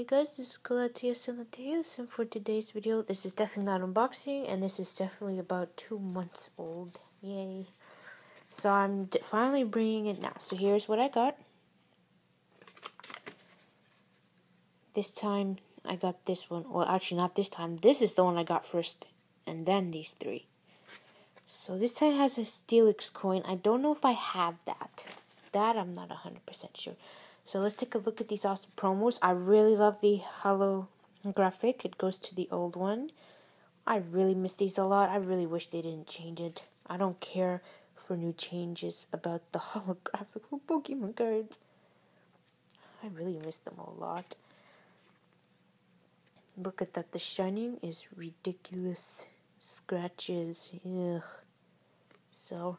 Hey guys, this is Galatias Sanateus, and for today's video, this is definitely not unboxing, and this is definitely about two months old. Yay. So I'm finally bringing it now. So here's what I got. This time, I got this one. Well, actually, not this time. This is the one I got first, and then these three. So this time has a Steelix coin. I don't know if I have that. That I'm not 100% sure. So let's take a look at these awesome promos. I really love the holographic. It goes to the old one. I really miss these a lot. I really wish they didn't change it. I don't care for new changes about the holographic for Pokemon cards. I really miss them a lot. Look at that. The shining is ridiculous. Scratches. Ugh. So,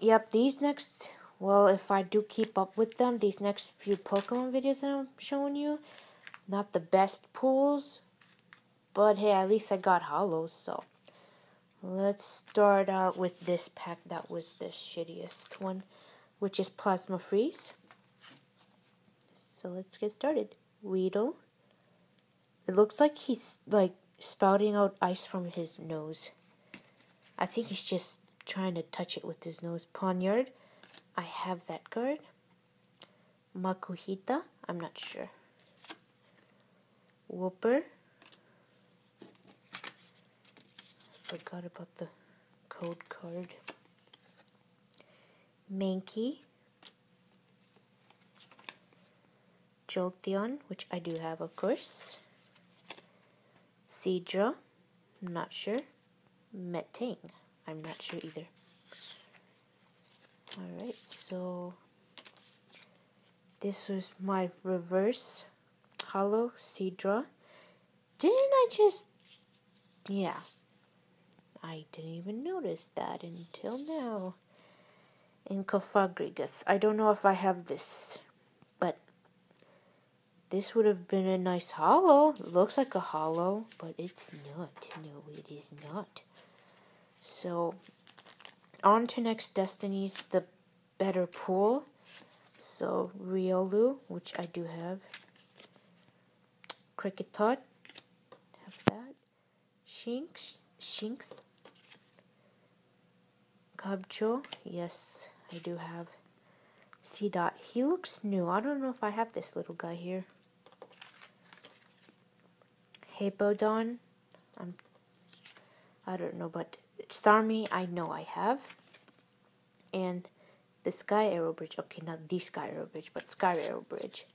yep, these next well, if I do keep up with them, these next few Pokemon videos that I'm showing you, not the best pulls, but hey, at least I got holos, so. Let's start out with this pack that was the shittiest one, which is Plasma Freeze. So let's get started. Weedle. It looks like he's like spouting out ice from his nose. I think he's just trying to touch it with his nose. Pawniard. I have that card. Makuhita, I'm not sure. Wooper. Forgot about the code card. Mankey. Jolteon, which I do have, of course. Seadra, I'm not sure. Metang, I'm not sure either. Alright, so this was my reverse holo Seadra. Didn't I just... Yeah. I didn't even notice that until now. In Cofagrigus. I don't know if I have this, but this would have been a nice holo. Looks like a holo, but it's not. No, it is not. So, on to next Destinies the better pool. So Riolu, which I do have. Kricketot, have that. Shinx, Shinx. Cubchoo, yes, I do have. Seedot, he looks new. I don't know if I have this little guy here. Hippowdon, I'm, I don't know, but Starmie, I know I have. And the Sky Arrow Bridge. Okay, not the Sky Arrow Bridge, but Sky Arrow Bridge.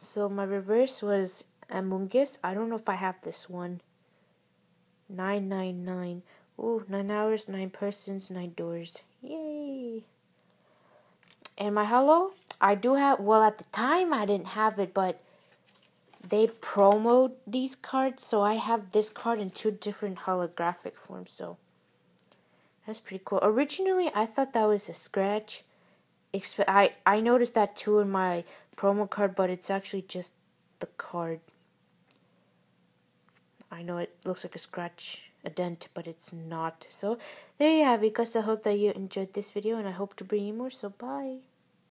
So my reverse was Amoonguss. I don't know if I have this one. 999. Ooh, 9 hours, 9 persons, 9 doors. Yay! And my hello, I do have, well, at the time I didn't have it, but they promote these cards, so I have this card in two different holographic forms, so that's pretty cool. Originally, I thought that was a scratch. I, I noticed that too in my promo card, but it's actually just the card. I know it looks like a scratch, a dent, but it's not. So, there you have it, guys. I hope that you enjoyed this video, and I hope to bring you more. So, bye.